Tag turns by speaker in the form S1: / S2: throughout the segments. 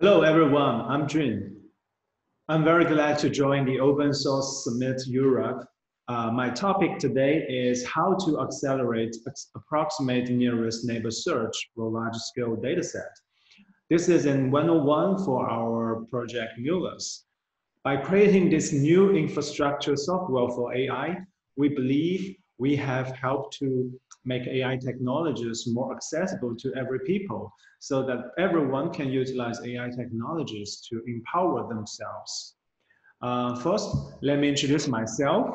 S1: Hello, everyone. I'm Jun. I'm very glad to join the Open Source Summit Europe. Uh, my topic today is how to accelerate approximate nearest neighbor search for large-scale dataset. This is in 101 for our project Milvus. By creating this new infrastructure software for AI, we believe we have helped to make AI technologies more accessible to every people so that everyone can utilize AI technologies to empower themselves. Uh, first, let me introduce myself.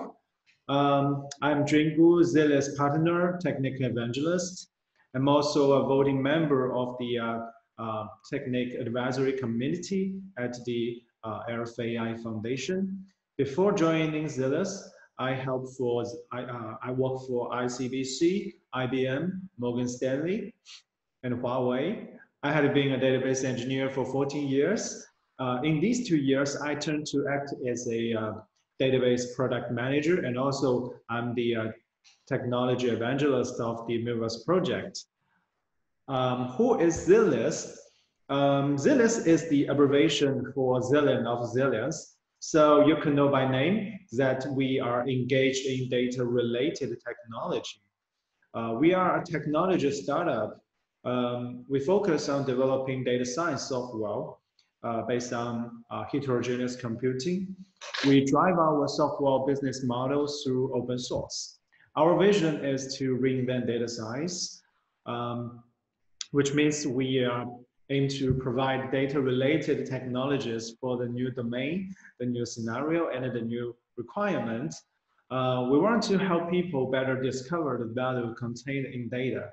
S1: Um, I'm Jingu Zilliz partner, technical evangelist. I'm also a voting member of the uh, uh, Technic Advisory Committee at the uh, LF AI Foundation. Before joining Zilliz, I help for, I, uh, I work for ICBC, IBM, Morgan Stanley, and Huawei. I had been a database engineer for 14 years. Uh, in these two years, I turned to act as a uh, database product manager, and also I'm the uh, technology evangelist of the Milvus project. Um, who is Zilliz? Um, Zilliz is the abbreviation for Zillion of Zillions. So you can know by name that we are engaged in data related technology. Uh, we are a technology startup. Um, we focus on developing data science software uh, based on uh, heterogeneous computing. We drive our software business models through open source. Our vision is to reinvent data science, um, which means we are aim to provide data-related technologies for the new domain, the new scenario, and the new requirement. Uh, we want to help people better discover the value contained in data.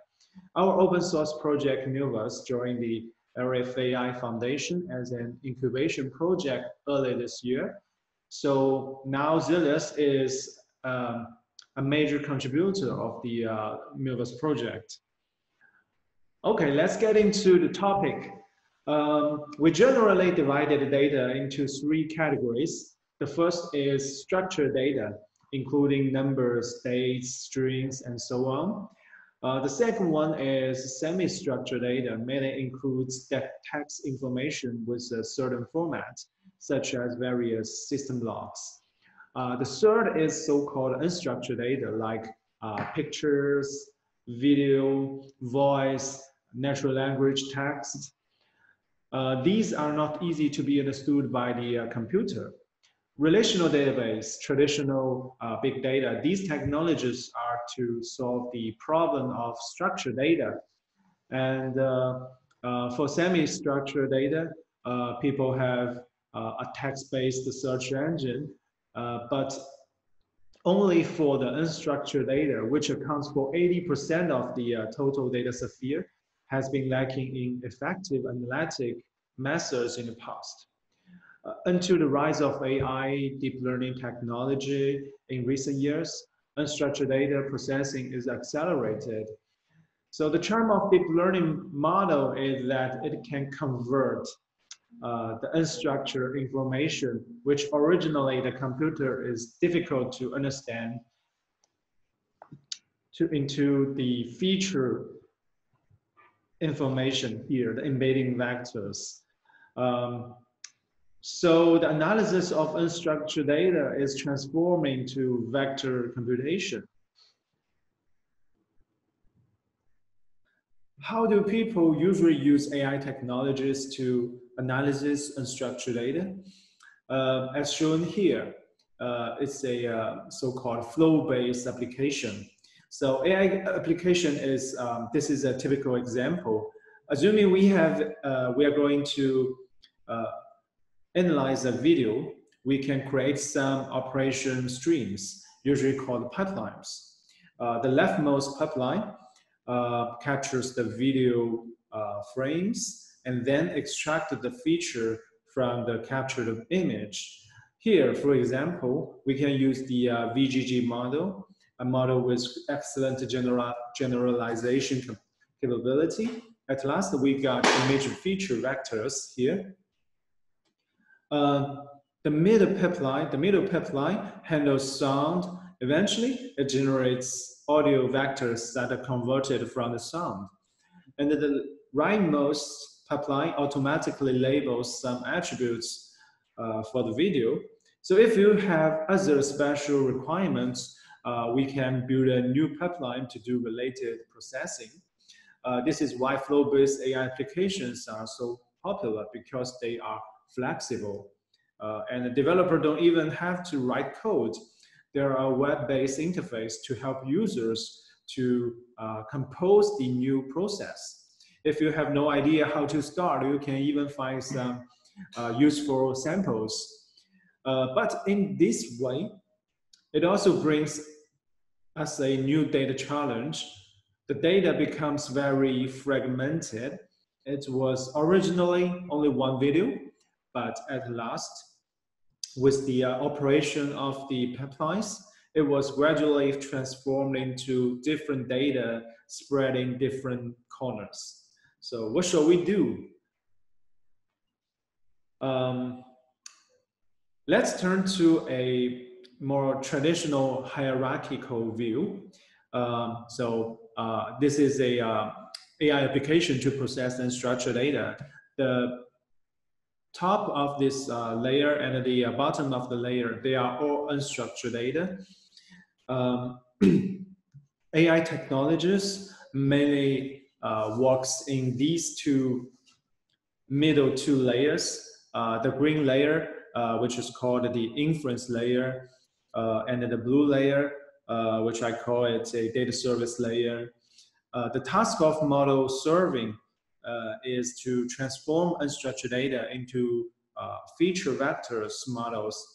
S1: Our open source project Milvus joined the LF AI Foundation as an incubation project early this year. So now Zilliz is um, a major contributor of the uh, Milvus project. Okay, let's get into the topic. Um, we generally divided data into three categories. The first is structured data, including numbers, dates, strings, and so on. Uh, the second one is semi-structured data, mainly includes text information with a certain format, such as various system logs. Uh, the third is so-called unstructured data, like uh, pictures, video, voice, natural language text. Uh, these are not easy to be understood by the uh, computer. Relational database, traditional uh, big data, these technologies are to solve the problem of structured data. And uh, uh, for semi-structured data, uh, people have a text-based search engine, but only for the unstructured data, which accounts for 80% of the total data sphere, has been lacking in effective analytic methods in the past. Uh, until the rise of AI, deep learning technology in recent years, unstructured data processing is accelerated. So the charm of deep learning model is that it can convert uh, the unstructured information, which originally the computer is difficult to understand, to, into the feature information here, the embedding vectors. Um, so the analysis of unstructured data is transforming to vector computation. How do people usually use AI technologies to analysis unstructured data? Uh, as shown here, uh, it's a uh, so-called flow-based application. So AI application is, um, this is a typical example. Assuming we have, uh, we are going to uh, analyze a video, we can create some operation streams, usually called pipelines. Uh, the leftmost pipeline uh, captures the video uh, frames and then extract the feature from the captured image. Here, for example, we can use the uh, VGG model a model with excellent general, generalization capability. At last, we got image feature vectors here. Uh, the middle pipeline, the middle pipeline handles sound. Eventually, it generates audio vectors that are converted from the sound. And the rightmost pipeline automatically labels some attributes uh, for the video. So if you have other special requirements, uh, we can build a new pipeline to do related processing. Uh, this is why flow-based AI applications are so popular because they are flexible. Uh, and the developer don't even have to write code. There are web-based interface to help users to uh, compose the new process. If you have no idea how to start, you can even find some uh, useful samples. Uh, but in this way, it also brings us a new data challenge. The data becomes very fragmented. It was originally only one video, but at last, with the uh, operation of the pipelines, it was gradually transformed into different data spread in different corners. So what shall we do? Um, let's turn to a more traditional hierarchical view. Um, so uh, this is a uh, AI application to process and structure data. The top of this uh, layer and the uh, bottom of the layer, they are all unstructured data. Um, AI technologies mainly uh, works in these two middle two layers. Uh, the green layer, which is called the inference layer, uh, and the blue layer, uh, which I call it a data service layer. Uh, the task of model serving is to transform unstructured data into feature vectors models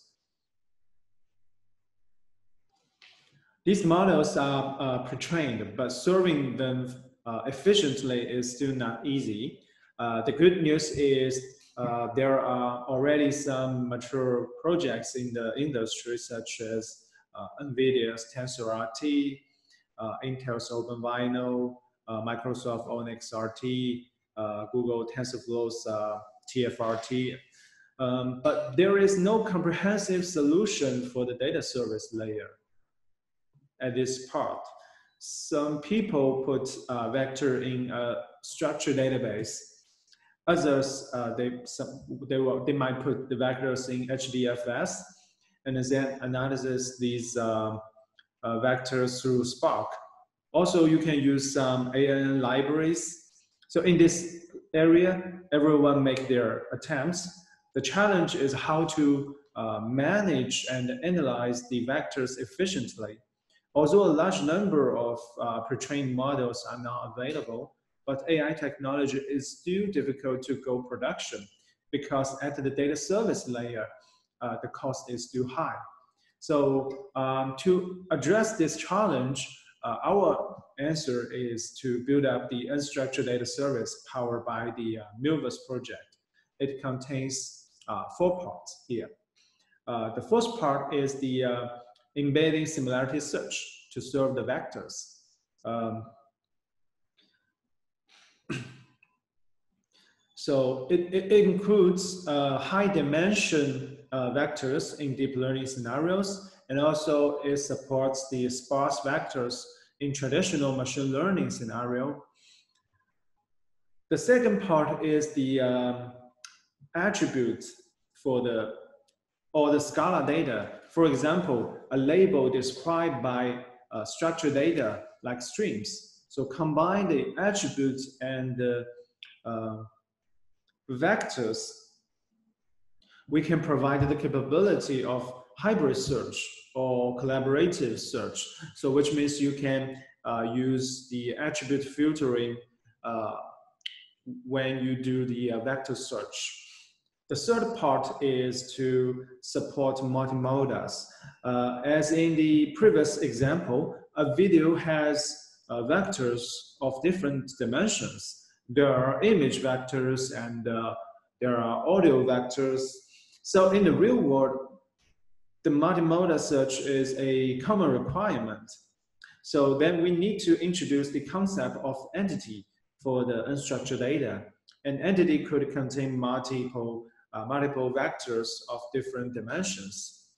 S1: These models are uh, pre-trained, but serving them uh, efficiently is still not easy. Uh, the good news is uh, there are already some mature projects in the industry, such as uh, NVIDIA's TensorRT, uh, Intel's OpenVINO, Microsoft ONNX RT, Google TensorFlow's TFRT. Um, but there is no comprehensive solution for the data service layer at this part. Some people put vector in a structured database. Others, uh, they, some, they, will, they might put the vectors in HDFS and then analyze these um, uh, vectors through Spark. Also, you can use some ANN libraries. So in this area, everyone make their attempts. The challenge is how to uh, manage and analyze the vectors efficiently Although a large number of uh, pre-trained models are now available, but AI technology is still difficult to go production because at the data service layer, uh, the cost is still high. So um, to address this challenge, uh, our answer is to build up the unstructured data service powered by the uh, Milvus project. It contains uh, four parts here. Uh, the first part is the uh, embedding similarity search to serve the vectors. Um, so it, it includes uh, high dimension uh, vectors in deep learning scenarios, and also it supports the sparse vectors in traditional machine learning scenario. The second part is the um, attribute for the or the scalar data. For example, a label described by uh, structured data like streams. So combine the attributes and the uh, vectors, we can provide the capability of hybrid search or collaborative search. So which means you can uh, use the attribute filtering uh, when you do the uh, vector search. The third part is to support multimodals. Uh, as in the previous example, a video has uh, vectors of different dimensions. There are image vectors and uh, there are audio vectors. So in the real world, the multimodal search is a common requirement. So then we need to introduce the concept of entity for the unstructured data. An entity could contain multiple uh, multiple vectors of different dimensions.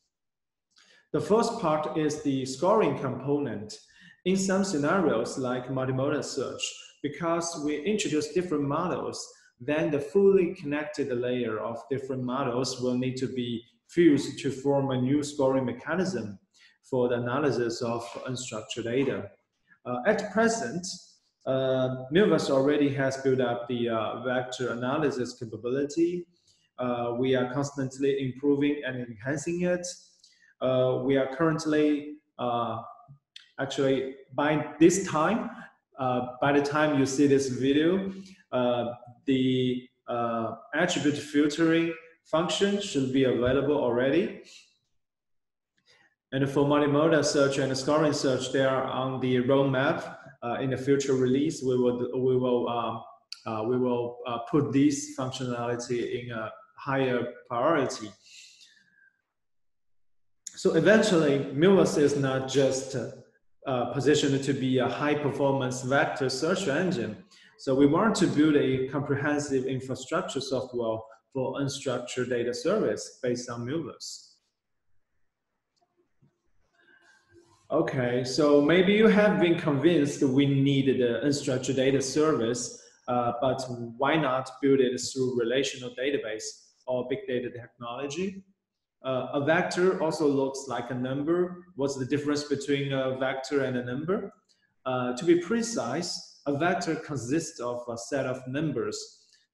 S1: The first part is the scoring component. In some scenarios like multimodal search, because we introduce different models, then the fully connected layer of different models will need to be fused to form a new scoring mechanism for the analysis of unstructured data. Uh, at present, uh, Milvus already has built up the uh, vector analysis capability. Uh, we are constantly improving and enhancing it. Uh, we are currently, uh, actually, by this time, by the time you see this video, the attribute filtering function should be available already. And for multimodal search and scoring search, they are on the roadmap. Uh, in the future release, we will we will um, uh, we will uh, put this functionality in a higher priority. So eventually, Milvus is not just uh, positioned to be a high performance vector search engine. So we want to build a comprehensive infrastructure software for unstructured data service based on Milvus. Okay, so maybe you have been convinced we need the unstructured data service, uh, but why not build it through relational database or big data technology? Uh, a vector also looks like a number. What's the difference between a vector and a number? Uh, to be precise, a vector consists of a set of numbers.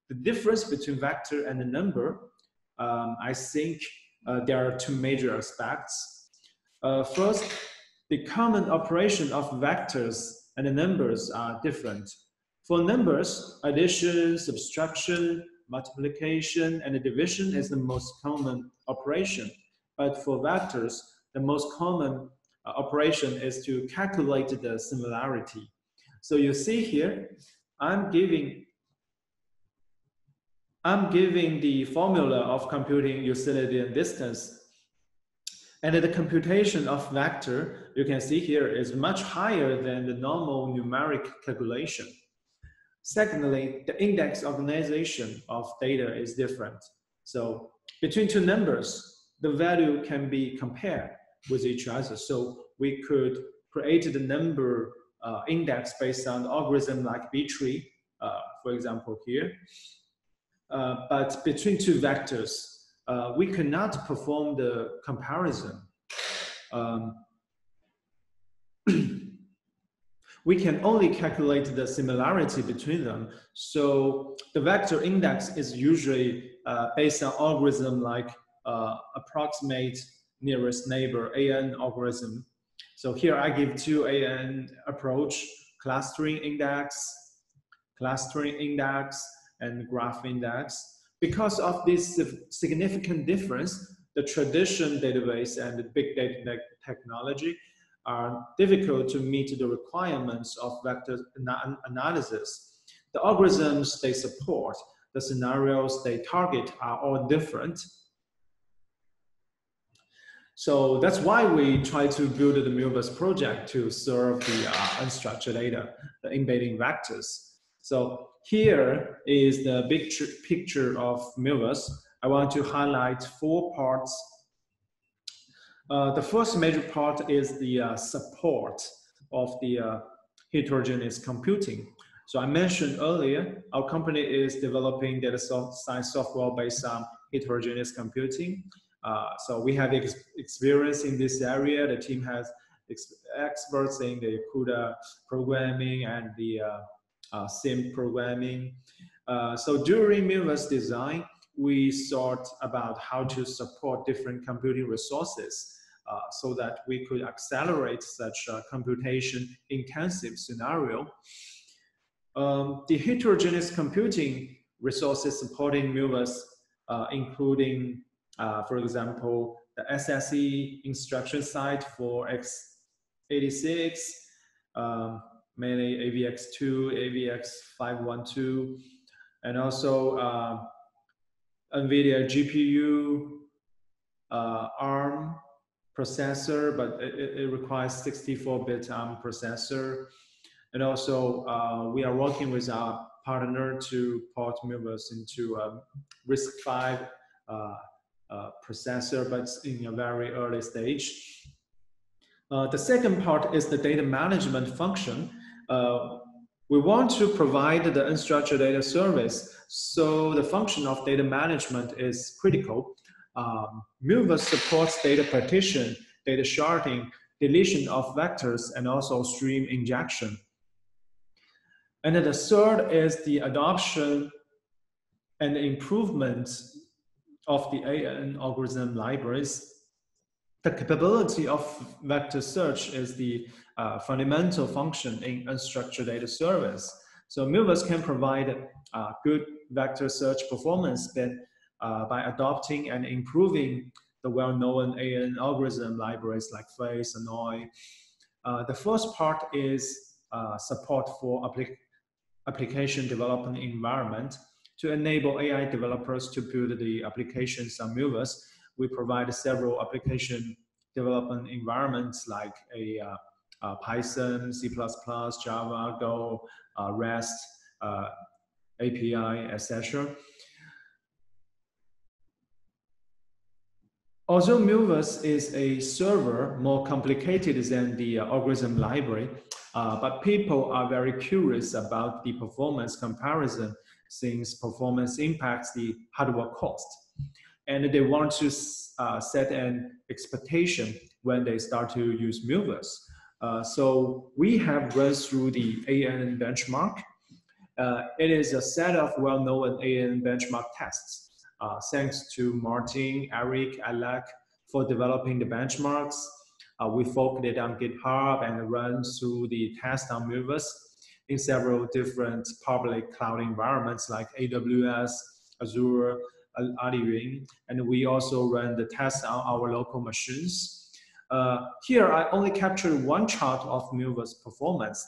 S1: The difference between vector and a number, um, I think uh, there are two major aspects. Uh, first, the common operation of vectors and the numbers are different. For numbers, addition, subtraction, multiplication, and division is the most common operation. But for vectors, the most common uh, operation is to calculate the similarity. So you see here, I'm giving I'm giving the formula of computing Euclidean distance and the computation of vector, you can see here, is much higher than the normal numeric calculation. Secondly, the index organization of data is different. So between two numbers, the value can be compared with each other. So we could create the number uh, index based on algorithm like B-tree, uh, for example here. Uh, but between two vectors, uh, we cannot perform the comparison. Um, we can only calculate the similarity between them. So the vector index is usually uh, based on algorithm like uh, approximate nearest neighbor AN algorithm. So here I give two AN approach, clustering index, clustering index, and graph index. Because of this significant difference, the tradition database and the big data technology are difficult to meet the requirements of vector analysis. The algorithms they support, the scenarios they target are all different. So that's why we try to build the Milvus project to serve the uh, unstructured data, the embedding vectors. So here is the big picture of Milvus. I want to highlight four parts. Uh, the first major part is the uh, support of the uh, heterogeneous computing. So I mentioned earlier, our company is developing data science software based on heterogeneous computing. Uh, so we have ex experience in this area. The team has ex experts in the CUDA programming and the uh, sim programming. So during Milvus design, we thought about how to support different computing resources uh, so that we could accelerate such computation intensive scenario. Um, the heterogeneous computing resources supporting Milvus, uh, including, uh, for example, the SSE instruction set for x86, um, mainly AVX2, AVX512, and also uh, NVIDIA GPU, uh, ARM processor, but it, it requires 64-bit ARM processor. And also, uh, we are working with our partner to port Milvus into um, RISC-V uh, uh, processor, but in a very early stage. Uh, the second part is the data management function. Uh, we want to provide the unstructured data service. So the function of data management is critical. Um, supports data partition, data sharding, deletion of vectors, and also stream injection. And then the third is the adoption and improvement of the AN algorithm libraries. The capability of vector search is the uh, fundamental function in unstructured data service. So Milvus can provide uh, good vector search performance but, uh, by adopting and improving the well-known AN algorithm libraries like Faiss and OI. Uh, the first part is uh, support for applic application development environment. To enable AI developers to build the applications on Milvus, we provide several application development environments like a uh, uh, Python, C++, Java, Go, uh, REST, uh, API, etc. Although Milvus is a server more complicated than the uh, algorithm library, uh, but people are very curious about the performance comparison since performance impacts the hardware cost. And they want to uh, set an expectation when they start to use Milvus. Uh, so we have run through the AN benchmark. Uh, it is a set of well-known AN benchmark tests. Uh, thanks to Martin, Eric, Alec for developing the benchmarks. Uh, we forked it on GitHub and run through the test on Milvus in several different public cloud environments like AWS, Azure, Aliyun, and we also run the test on our local machines. Uh, here, I only captured one chart of Milvus performance.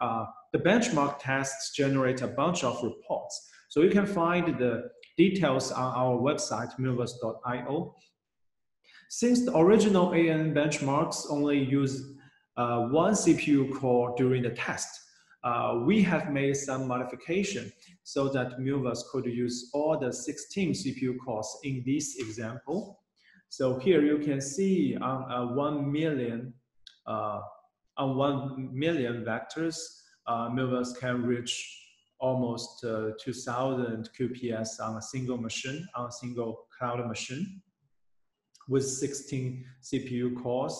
S1: Uh, the benchmark tests generate a bunch of reports. So you can find the details on our website, milvus.io. Since the original AN benchmarks only use uh, one CPU core during the test, uh, we have made some modification so that Milvus could use all the 16 CPU cores in this example. So here you can see on uh, 1 million, uh, on 1 million vectors, uh, can reach almost uh, 2000 QPS on a single machine, on a single cloud machine with 16 CPU cores.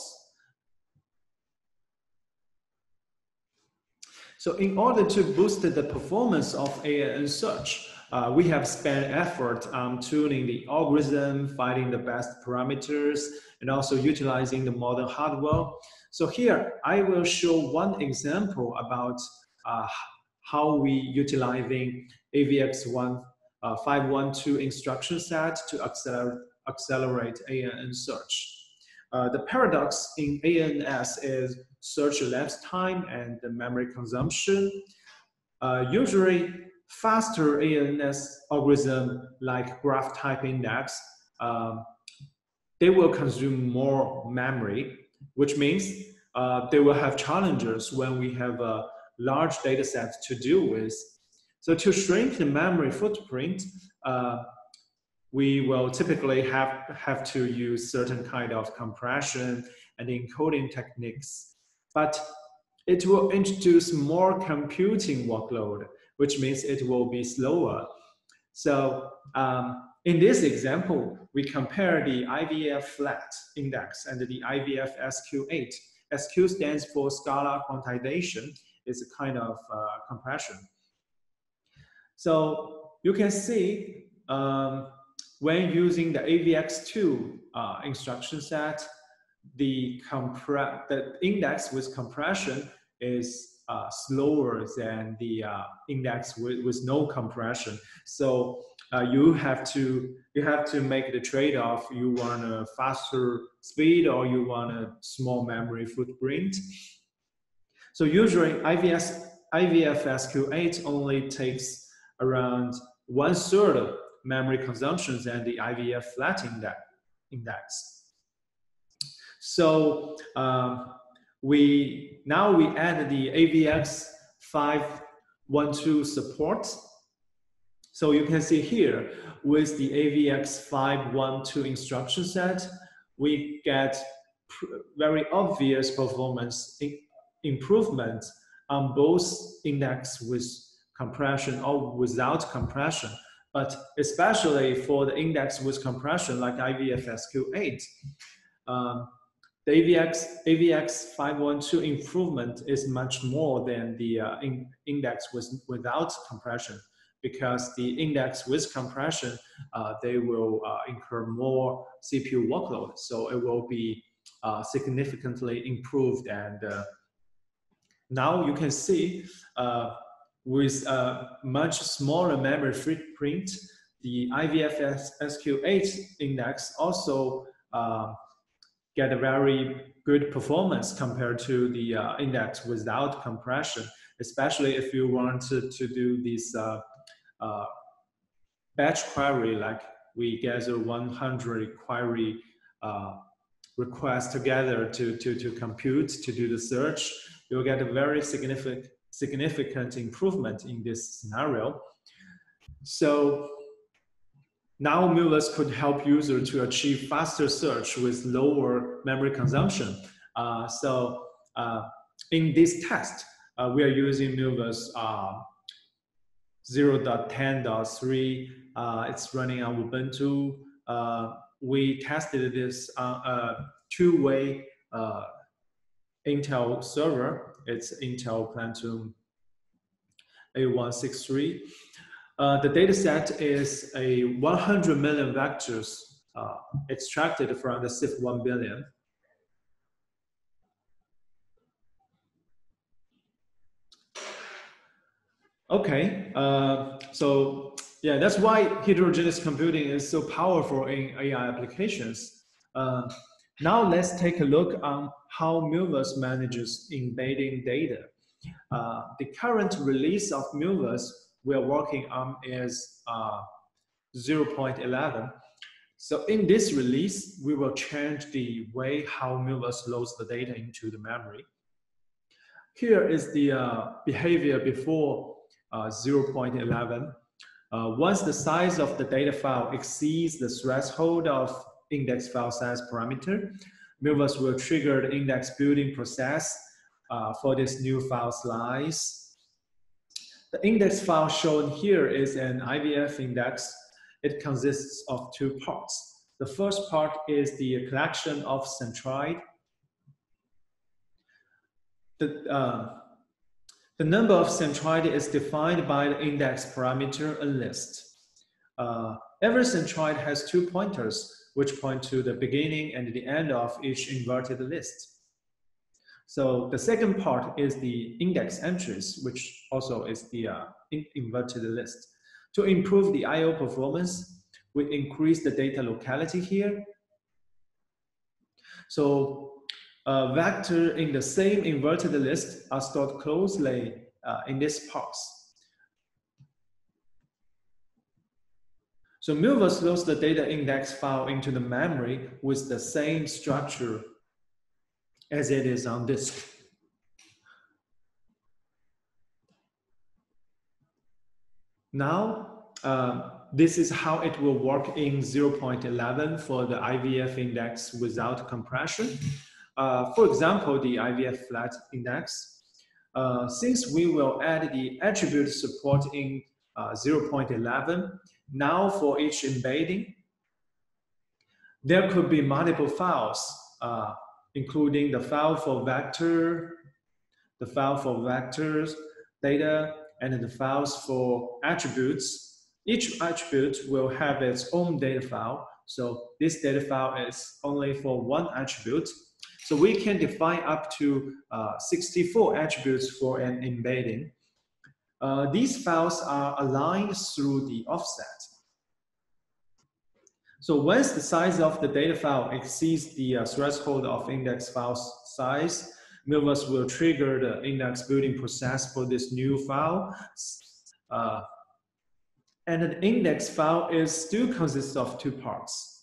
S1: So in order to boost the performance of AN search, uh, we have spent effort on tuning the algorithm, finding the best parameters, and also utilizing the modern hardware. So here, I will show one example about uh, how we utilizing AVX1 uh, 512 instruction set to accelerate, accelerate ANN search. Uh, the paradox in ANS is search elapsed time and the memory consumption. Uh, usually, faster ANS algorithm like graph type index, um, they will consume more memory, which means uh, they will have challenges when we have a large data set to deal with. So to shrink the memory footprint, uh, we will typically have, have to use certain kind of compression and encoding techniques. But it will introduce more computing workload which means it will be slower. So um, in this example, we compare the IVF flat index and the IVF SQ8. SQ stands for scalar quantization. It's a kind of uh, compression. So you can see um, when using the AVX2 uh, instruction set, the, the index with compression is uh, slower than the uh, index with, with no compression. So uh, you have to you have to make the trade-off. You want a faster speed or you want a small memory footprint. So usually IVS IVF SQ8 only takes around one third of memory consumption than the IVF flat index. So um, we now we add the AVX 512 support. So you can see here with the AVX 512 instruction set, we get very obvious performance improvement on both index with compression or without compression, but especially for the index with compression like IVFSQ8. Um, the AVX, AVX 512 improvement is much more than the uh, in, index with, without compression because the index with compression, uh, they will uh, incur more CPU workload. So it will be uh, significantly improved. And uh, now you can see uh, with a much smaller memory footprint, the IVFS SQ8 index also uh, get a very good performance compared to the uh, index without compression, especially if you want to, to do this uh, uh, batch query, like we gather 100 query uh, requests together to, to, to compute, to do the search, you'll get a very significant, significant improvement in this scenario. So now Milvus could help users to achieve faster search with lower memory consumption. Uh, so uh, in this test, uh, we are using Milvus uh, 0.10.3. Uh, it's running on Ubuntu. Uh, we tested this two-way Intel server. It's Intel Pentium A163. Uh, the data set is a 100 million vectors uh, extracted from the SIFT 1 billion. Okay, uh, so yeah, that's why heterogeneous computing is so powerful in AI applications. Now let's take a look on how Milvus manages embedding data. Uh, the current release of Milvus we are working on is uh, 0.11. So in this release, we will change the way how Milvus loads the data into the memory. Here is the uh, behavior before uh, 0.11. Uh, once the size of the data file exceeds the threshold of index file size parameter, Milvus will trigger the index building process uh, for this new file size the index file shown here is an IVF index. It consists of two parts. The first part is the collection of centroid. The, uh, the number of centroid is defined by the index parameter nlist. Uh, every centroid has two pointers, which point to the beginning and the end of each inverted list. So the second part is the index entries, which also is the uh, in inverted list. To improve the I.O. performance, we increase the data locality here. So a vector in the same inverted list are stored closely uh, in this parse. So Milvus loads the data index file into the memory with the same structure as it is on disk. Now, uh, this is how it will work in 0.11 for the IVF index without compression. Uh, for example, the IVF flat index, uh, since we will add the attribute support in uh, 0.11, now for each embedding, there could be multiple files uh, including the file for vector, the file for vectors, data, and the files for attributes. Each attribute will have its own data file. So this data file is only for one attribute. So we can define up to uh, 64 attributes for an embedding. Uh, these files are aligned through the offset. So once the size of the data file exceeds the uh, threshold of index file size, Milvus will trigger the index building process for this new file. Uh, and the index file is still consists of two parts.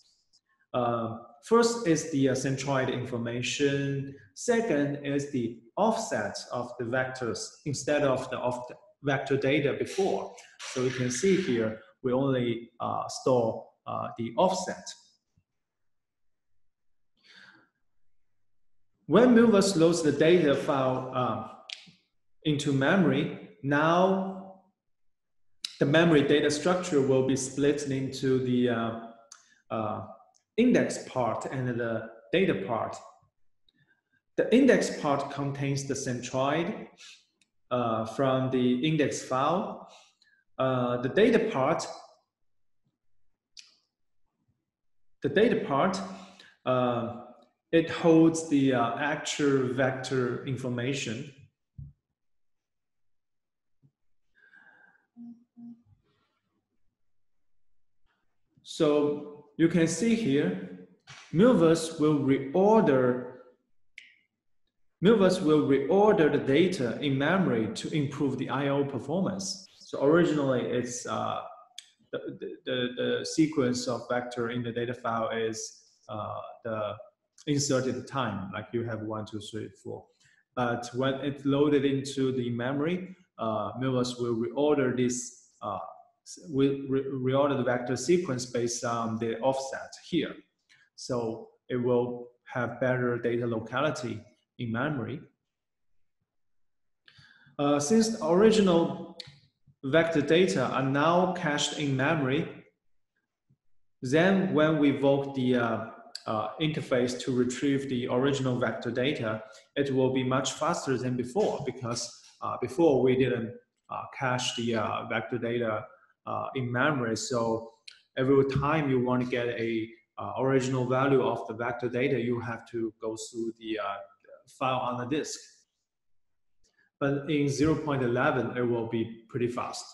S1: Uh, first is the uh, centroid information. Second is the offset of the vectors instead of the of vector data before. So you can see here, we only uh, store uh, the offset. When Milvus loads the data file, uh, into memory, now the memory data structure will be split into the uh, uh, index part and the data part. The index part contains the centroid uh, from the index file. Uh, the data part, the data part, uh, it holds the uh, actual vector information. So you can see here, Milvus will reorder Milvus will reorder the data in memory to improve the I.O. performance. So originally it's uh, the, the, the, sequence of vector in the data file is uh, the inserted time, like you have one, two, three, four. But when it's loaded into the memory, uh, Milvus will reorder this, uh, will re reorder the vector sequence based on the offset here. So it will have better data locality in memory. Uh, since the original vector data are now cached in memory, then when we invoke the uh, uh, interface to retrieve the original vector data, it will be much faster than before because uh, before we didn't uh, cache the uh, vector data in memory. So every time you want to get a original value of the vector data, you have to go through the file on the disk. But in 0.11, it will be pretty fast.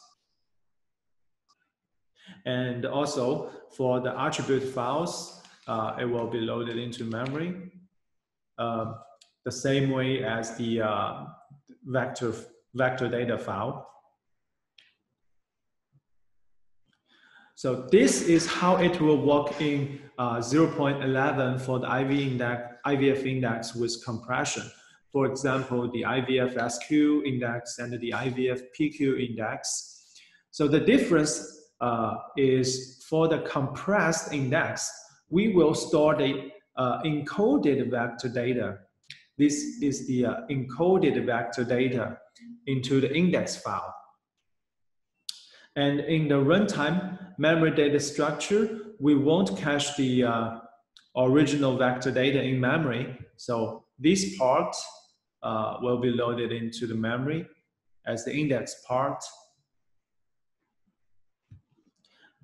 S1: And also for the attribute files, uh, it will be loaded into memory uh, the same way as the uh, vector, vector data file. So this is how it will work in uh, 0.11 for the IV index, IVF index with compression. For example, the IVF SQ index and the IVF PQ index. So the difference uh, is for the compressed index, we will store the uh, encoded vector data. This is the uh, encoded vector data into the index file. And in the runtime memory data structure, we won't cache the uh, original vector data in memory. So this part uh, will be loaded into the memory as the index part.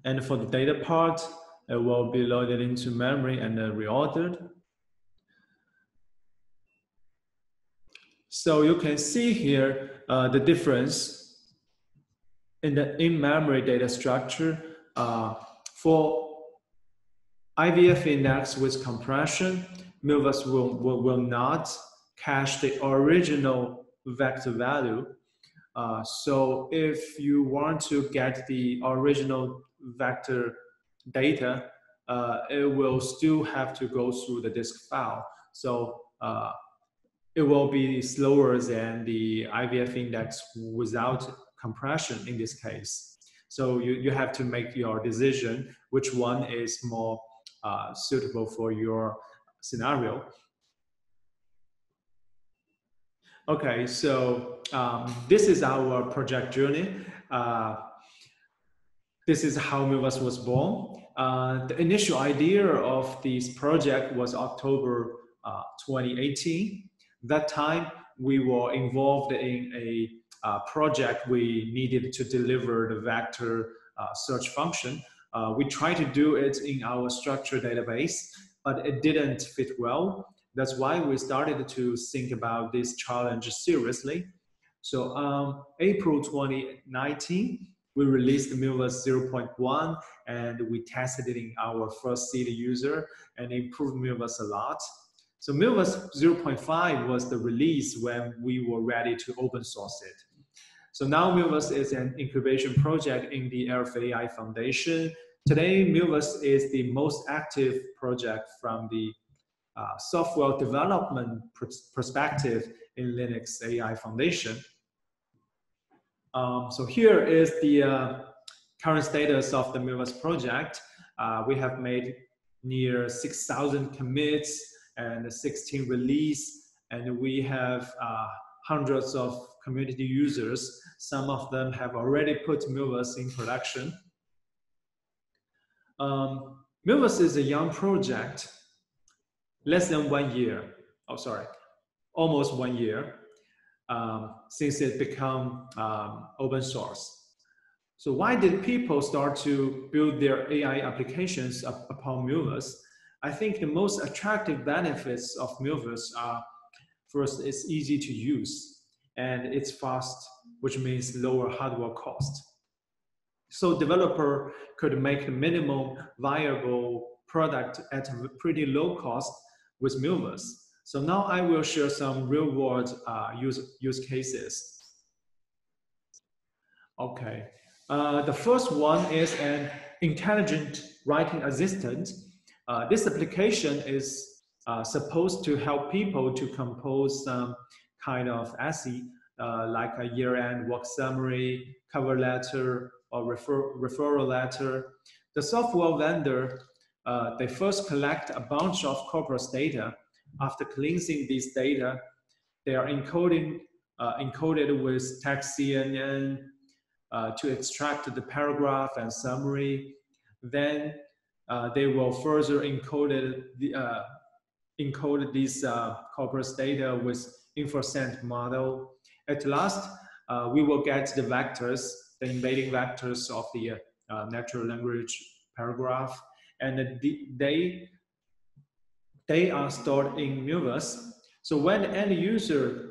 S1: And for the data part, it will be loaded into memory and then reordered. So you can see here uh, the difference in the in-memory data structure uh, for IVF index with compression, Milvus will, will, will not cache the original vector value. Uh, so if you want to get the original vector data, uh, it will still have to go through the disk file. So uh, it will be slower than the IVF index without compression in this case. So you, you have to make your decision which one is more uh, suitable for your scenario. Okay, so um, this is our project journey. Uh, this is how Milvus was born. Uh, the initial idea of this project was October uh, 2018. That time we were involved in a uh, project, we needed to deliver the vector uh, search function. Uh, we tried to do it in our structured database, but it didn't fit well. That's why we started to think about this challenge seriously. So um, April 2019, we released Milvus 0.1 and we tested it in our first seed user and improved Milvus a lot. So Milvus 0.5 was the release when we were ready to open source it. So now Milvus is an incubation project in the AI Foundation. Today, Milvus is the most active project from the uh, software development pr perspective in Linux AI Foundation. Um, so here is the uh, current status of the Milvus project. Uh, we have made near 6,000 commits and 16 release, and we have uh, hundreds of community users. Some of them have already put Milvus in production. Um, Milvus is a young project, less than one year. Oh, sorry, almost one year um, since it become um, open source. So why did people start to build their AI applications up upon Milvus? I think the most attractive benefits of Milvus are first, it's easy to use and it's fast, which means lower hardware cost. So developer could make the minimum viable product at a pretty low cost with Milvus. So now I will share some real world uh, use, use cases. Okay, uh, the first one is an intelligent writing assistant. Uh, this application is uh, supposed to help people to compose some kind of essay, uh, like a year-end work summary, cover letter, or refer referral letter. The software vendor, uh, they first collect a bunch of corpus data. After cleansing these data, they are encoding, encoded with text CNN, uh, to extract the paragraph and summary. Then uh, they will further encode, the, uh, encode this uh, corpus data with InferSent model. At last, uh, we will get the vectors, the embedding vectors of the uh, natural language paragraph, and they, they are stored in Milvus. So when the end user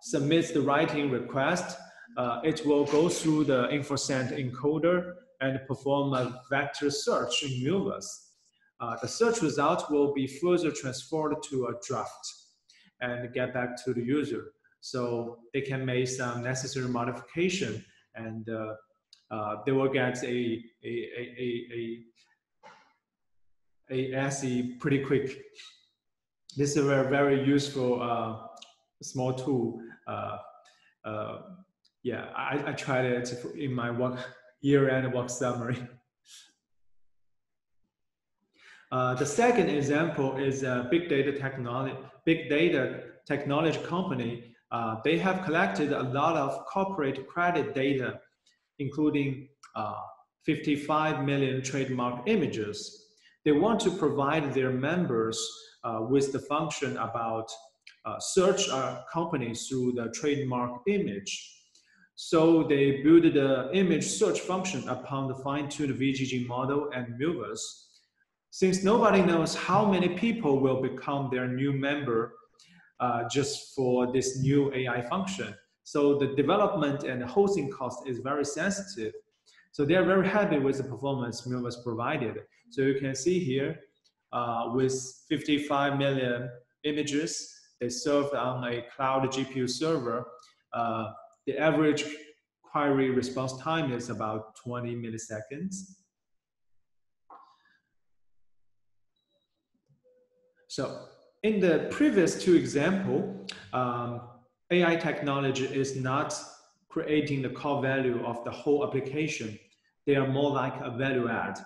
S1: submits the writing request, uh, it will go through the InferSent encoder and perform a vector search in Milvus. Uh, the search result will be further transferred to a draft and get back to the user. So they can make some necessary modification and uh, uh, they will get a, a, a, a, a, a pretty quick. This is a very useful uh, small tool uh, uh, yeah, I, I tried it in my work year-end work summary. Uh, the second example is a big data technology, big data technology company. Uh, they have collected a lot of corporate credit data, including uh, 55 million trademark images. They want to provide their members uh, with the function about uh, search a company through the trademark image. So they built the image search function upon the fine-tuned VGG model and Milvus. Since nobody knows how many people will become their new member uh, just for this new AI function, so the development and hosting cost is very sensitive. So they are very happy with the performance Milvus provided. So you can see here, uh, with 55 million images, they served on a cloud GPU server. Uh, the average query response time is about 20 milliseconds. So in the previous two example, um, AI technology is not creating the core value of the whole application. They are more like a value add.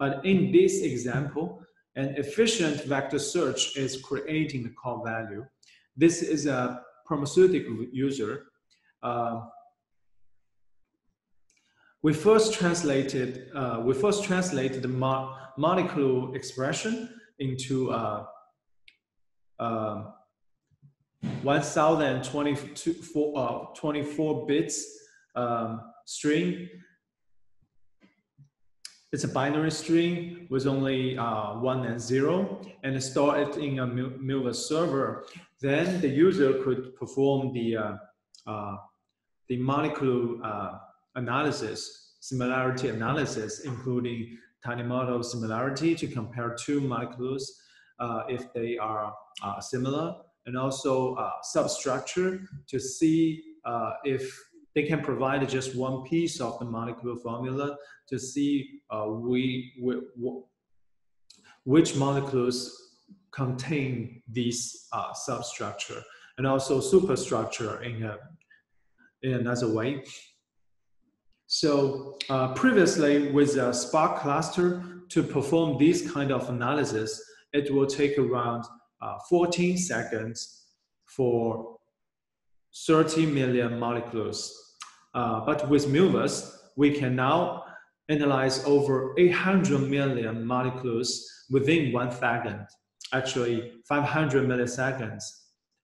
S1: But in this example, an efficient vector search is creating the core value. This is a pharmaceutical user uh, we first translated uh, we first translated the mo molecular expression into uh, uh, 1024 uh, 24 bits um, string. It's a binary string with only uh, one and zero, and store it in a Milvus server. Then the user could perform the uh, uh, the molecular uh, analysis, similarity analysis, including Tanimoto similarity to compare two molecules if they are uh, similar, and also uh, substructure to see uh, if they can provide just one piece of the molecular formula to see uh, we, we, which molecules contain this substructure and also superstructure in a in another way. So uh, previously with a Spark cluster to perform this kind of analysis, it will take around uh, 14 seconds for 30 million molecules. Uh, but with Milvus, we can now analyze over 800 million molecules within one second, actually 500 milliseconds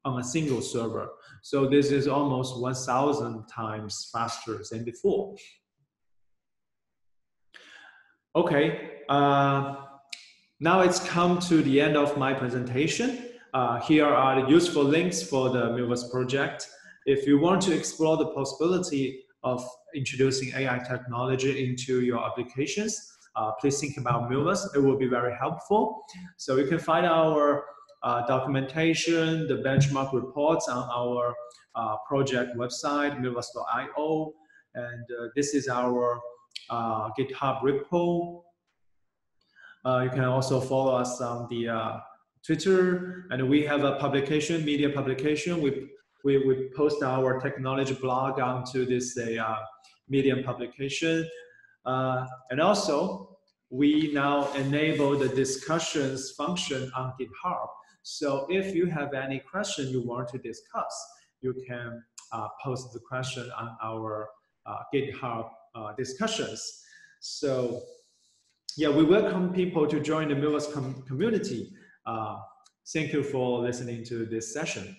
S1: on a single server. So this is almost 1,000 times faster than before. Okay, uh, now it's come to the end of my presentation. Uh, here are the useful links for the Milvus project. If you want to explore the possibility of introducing AI technology into your applications, uh, please think about Milvus. It will be very helpful. So you can find our uh, documentation, the benchmark reports on our uh, project website, milvus.io. And uh, this is our uh, GitHub repo. Uh, you can also follow us on the Twitter, and we have a publication, media publication. We, we, we post our technology blog onto this uh, Medium publication. Uh, and also, we now enable the discussions function on GitHub. So if you have any question you want to discuss, you can uh, post the question on our uh, GitHub uh, discussions. So yeah, we welcome people to join the Milvus com community. Uh, thank you for listening to this session.